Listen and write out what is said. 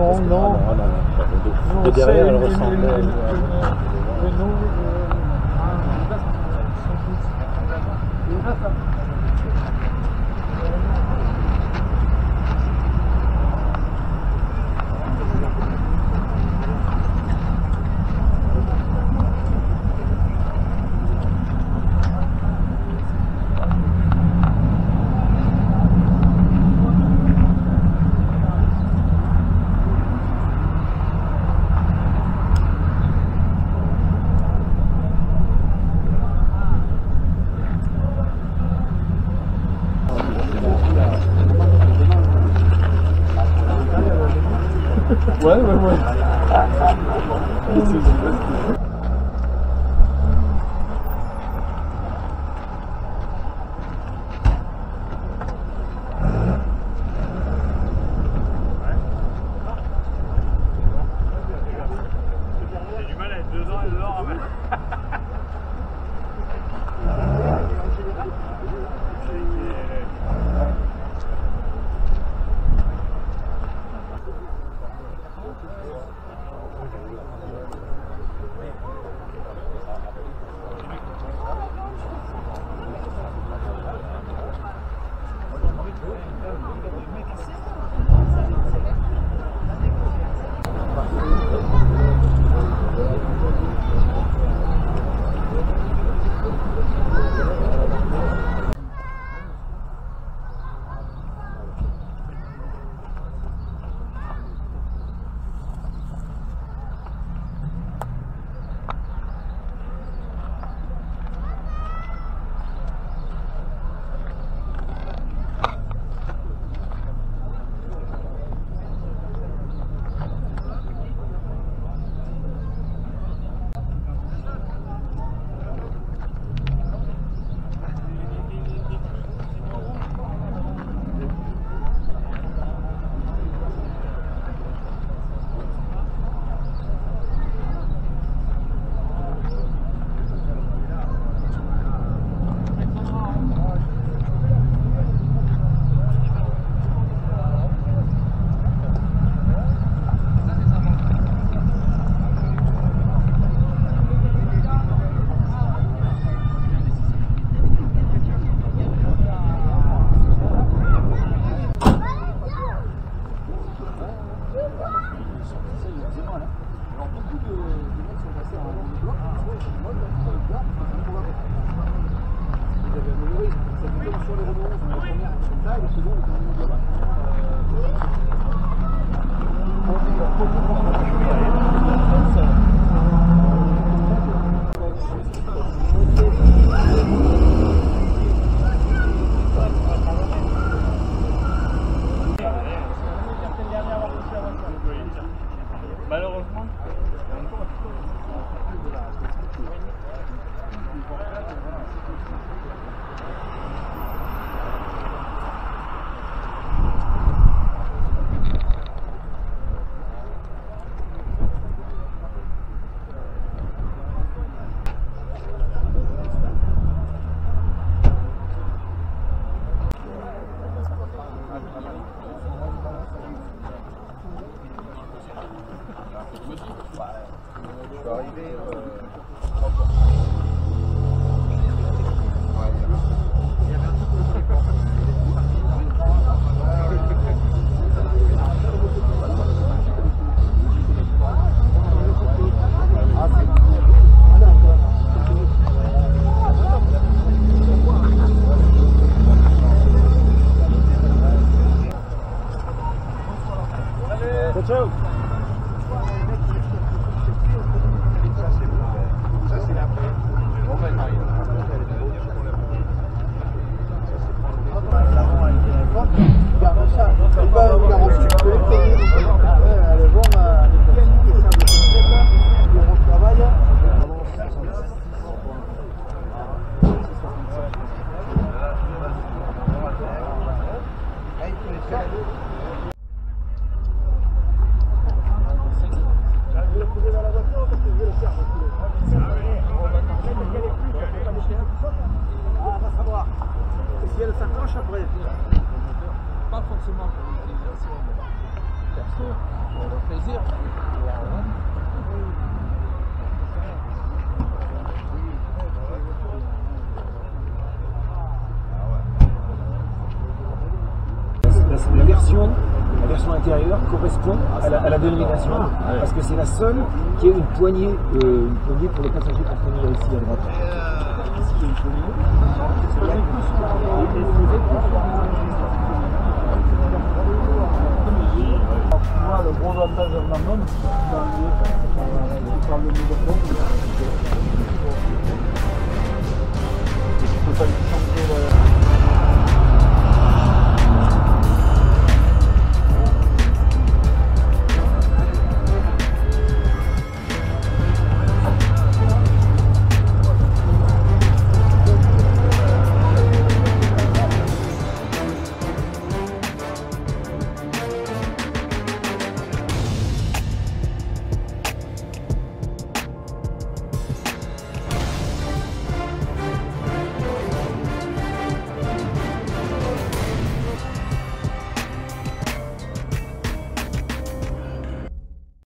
Ah, non, non. Le derrière, elle ressemble. Le nom. Ouais, ouais, ouais. malheureusement, si elle s'accroche après pas forcément pour l'utilisation perso, pour le plaisir. La, la version, correspond à la, à la dénomination parce que c'est la seule qui a une poignée, euh, une poignée pour les passagers pour tenir ici à droite.